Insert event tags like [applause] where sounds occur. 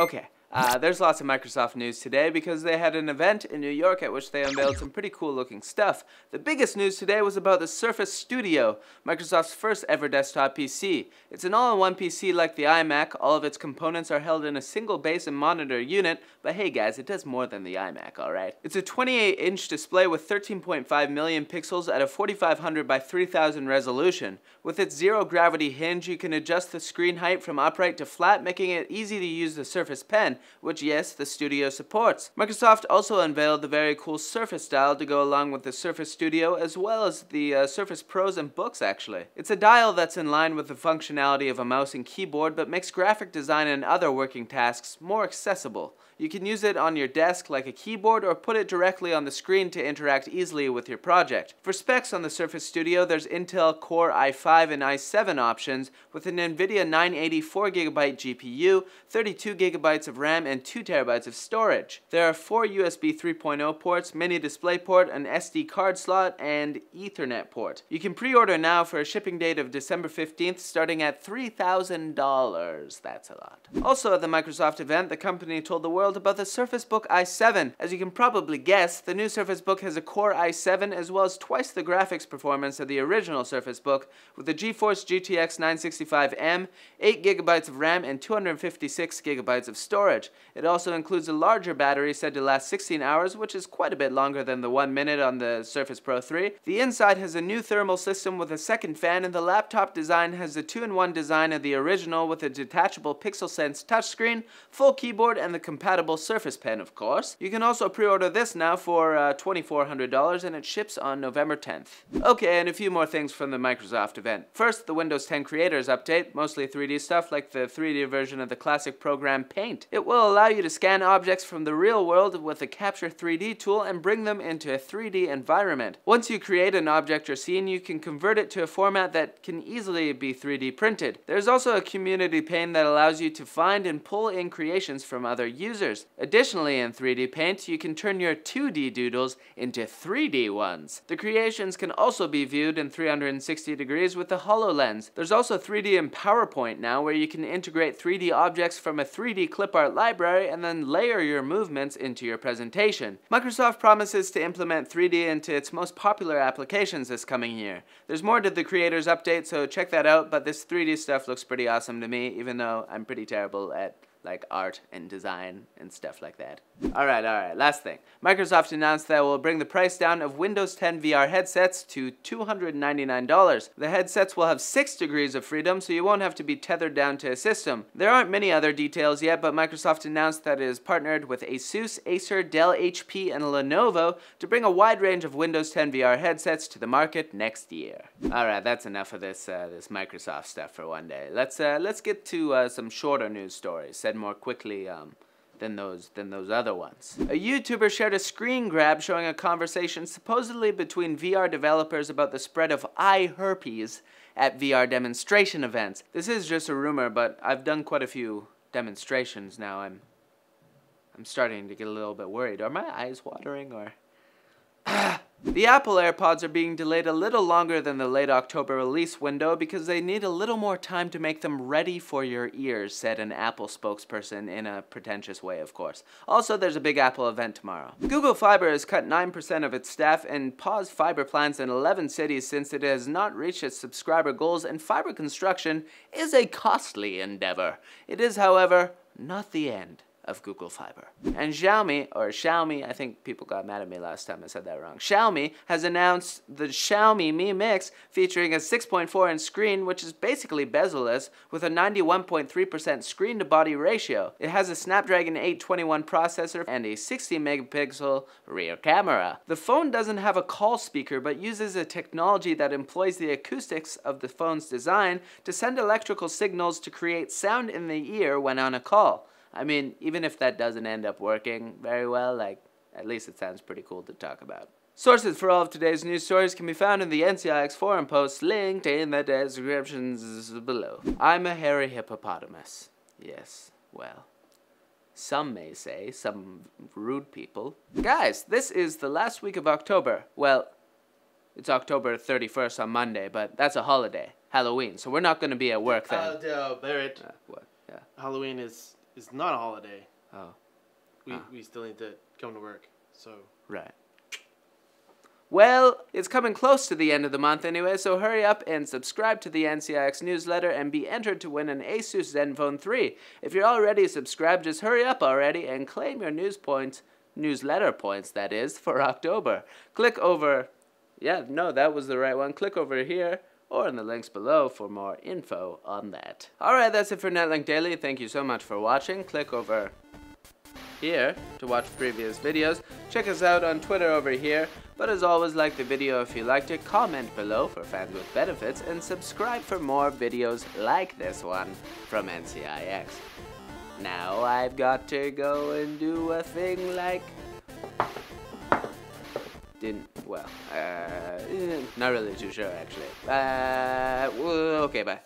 Okay, uh, there's lots of Microsoft news today because they had an event in New York at which they unveiled some pretty cool looking stuff. The biggest news today was about the Surface Studio, Microsoft's first ever desktop PC. It's an all-in-one PC like the iMac, all of its components are held in a single base and monitor unit, but hey guys, it does more than the iMac, alright? It's a 28-inch display with 13.5 million pixels at a 4500 by 3000 resolution. With its zero gravity hinge, you can adjust the screen height from upright to flat, making it easy to use the Surface Pen which yes, the Studio supports. Microsoft also unveiled the very cool Surface dial to go along with the Surface Studio, as well as the uh, Surface Pros and books actually. It's a dial that's in line with the functionality of a mouse and keyboard, but makes graphic design and other working tasks more accessible. You can use it on your desk like a keyboard or put it directly on the screen to interact easily with your project. For specs on the Surface Studio, there's Intel Core i5 and i7 options with an NVIDIA 980 4GB GPU, 32GB of RAM, and 2TB of storage. There are four USB 3.0 ports, mini DisplayPort, port, an SD card slot, and Ethernet port. You can pre-order now for a shipping date of December 15th starting at $3,000. That's a lot. Also at the Microsoft event, the company told the world world about the Surface Book i7. As you can probably guess, the new Surface Book has a Core i7 as well as twice the graphics performance of the original Surface Book with the GeForce GTX 965M, 8GB of RAM, and 256GB of storage. It also includes a larger battery said to last 16 hours, which is quite a bit longer than the 1 minute on the Surface Pro 3. The inside has a new thermal system with a second fan, and the laptop design has the 2-in-1 design of the original with a detachable PixelSense touchscreen, full keyboard, and the compatible compatible Surface Pen, of course. You can also pre-order this now for uh, $2,400 and it ships on November 10th. Okay, and a few more things from the Microsoft event. First, the Windows 10 Creators Update, mostly 3D stuff like the 3D version of the classic program Paint. It will allow you to scan objects from the real world with the Capture 3D tool and bring them into a 3D environment. Once you create an object or scene, you can convert it to a format that can easily be 3D printed. There's also a community pane that allows you to find and pull in creations from other users. Additionally, in 3D Paint, you can turn your 2D doodles into 3D ones. The creations can also be viewed in 360 degrees with the HoloLens. There's also 3D in PowerPoint now, where you can integrate 3D objects from a 3D clip art library and then layer your movements into your presentation. Microsoft promises to implement 3D into its most popular applications this coming year. There's more to the creators update, so check that out, but this 3D stuff looks pretty awesome to me, even though I'm pretty terrible at like art and design and stuff like that. Alright, alright, last thing. Microsoft announced that it will bring the price down of Windows 10 VR headsets to $299. The headsets will have 6 degrees of freedom, so you won't have to be tethered down to a system. There aren't many other details yet, but Microsoft announced that it has partnered with Asus, Acer, Dell, HP, and Lenovo to bring a wide range of Windows 10 VR headsets to the market next year. Alright, that's enough of this, uh, this Microsoft stuff for one day. Let's, uh, let's get to uh, some shorter news stories said more quickly um, than those than those other ones. A YouTuber shared a screen grab showing a conversation supposedly between VR developers about the spread of eye herpes at VR demonstration events. This is just a rumor, but I've done quite a few demonstrations now. I'm I'm starting to get a little bit worried. Are my eyes watering or [sighs] [sighs] The Apple AirPods are being delayed a little longer than the late October release window because they need a little more time to make them ready for your ears, said an Apple spokesperson in a pretentious way, of course. Also, there's a big Apple event tomorrow. Google Fiber has cut 9% of its staff and paused fiber plans in 11 cities since it has not reached its subscriber goals, and fiber construction is a costly endeavor. It is, however, not the end of Google Fiber. And Xiaomi, or Xiaomi, I think people got mad at me last time I said that wrong. Xiaomi has announced the Xiaomi Mi Mix featuring a 6.4 inch screen, which is basically bezel-less, with a 91.3% screen to body ratio. It has a Snapdragon 821 processor and a 60 megapixel rear camera. The phone doesn't have a call speaker, but uses a technology that employs the acoustics of the phone's design to send electrical signals to create sound in the ear when on a call. I mean, even if that doesn't end up working very well, like, at least it sounds pretty cool to talk about. Sources for all of today's news stories can be found in the NCIX forum posts linked in the descriptions below. I'm a hairy hippopotamus. Yes, well, some may say, some rude people. Guys, this is the last week of October. Well, it's October 31st on Monday, but that's a holiday, Halloween, so we're not going to be at work then. Uh, Barret, Uh, what? Yeah. Halloween is is not a holiday. Oh, We Ah. we still need to come to work. So right. Well, it's coming close to the end of the month anyway, so hurry up and subscribe to the NCIX newsletter and be entered to win an Asus Zenfone 3. If you're already subscribed, just hurry up already and claim your news points, newsletter points, that is, for October. Click over, yeah, no, that was the right one. Click over here or in the links below for more info on that. Alright, that's it for Netlinked Daily. Thank you so much for watching. Click over here to watch previous videos. Check us out on Twitter over here. But as always, like the video if you liked it, comment below for fans with benefits, and subscribe for more videos like this one from NCIX. Now I've got to go and do a thing like... Didn't, well, uh, not really too sure actually. Uh, okay, bye.